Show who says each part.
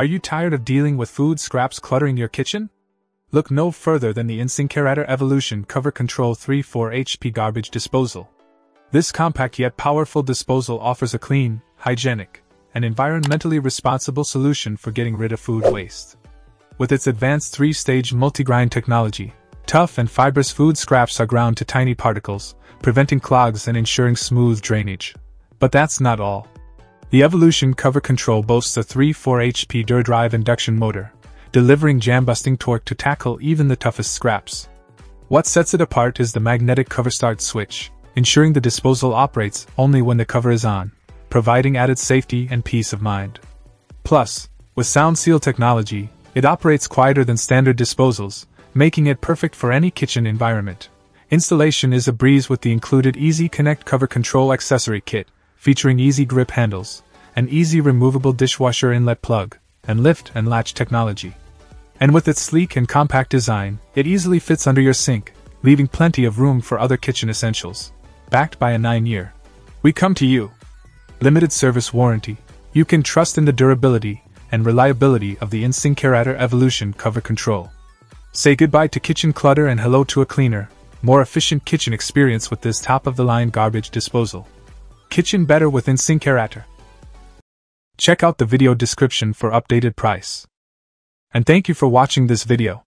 Speaker 1: Are you tired of dealing with food scraps cluttering your kitchen? Look no further than the Insinkerator Evolution Cover Control 3 4 HP garbage disposal. This compact yet powerful disposal offers a clean, hygienic, and environmentally responsible solution for getting rid of food waste. With its advanced three stage multi grind technology, tough and fibrous food scraps are ground to tiny particles, preventing clogs and ensuring smooth drainage. But that's not all. The Evolution Cover Control boasts a 3-4 HP Dura-Drive induction motor, delivering jam-busting torque to tackle even the toughest scraps. What sets it apart is the magnetic cover start switch, ensuring the disposal operates only when the cover is on, providing added safety and peace of mind. Plus, with Sound Seal technology, it operates quieter than standard disposals, making it perfect for any kitchen environment. Installation is a breeze with the included Easy Connect cover control accessory kit, featuring easy grip handles, an easy removable dishwasher inlet plug, and lift and latch technology. And with its sleek and compact design, it easily fits under your sink, leaving plenty of room for other kitchen essentials. Backed by a 9 year. We come to you. Limited service warranty. You can trust in the durability and reliability of the Insinkerator Evolution cover control. Say goodbye to kitchen clutter and hello to a cleaner, more efficient kitchen experience with this top of the line garbage disposal. Kitchen better with Insinkerator. Check out the video description for updated price. And thank you for watching this video.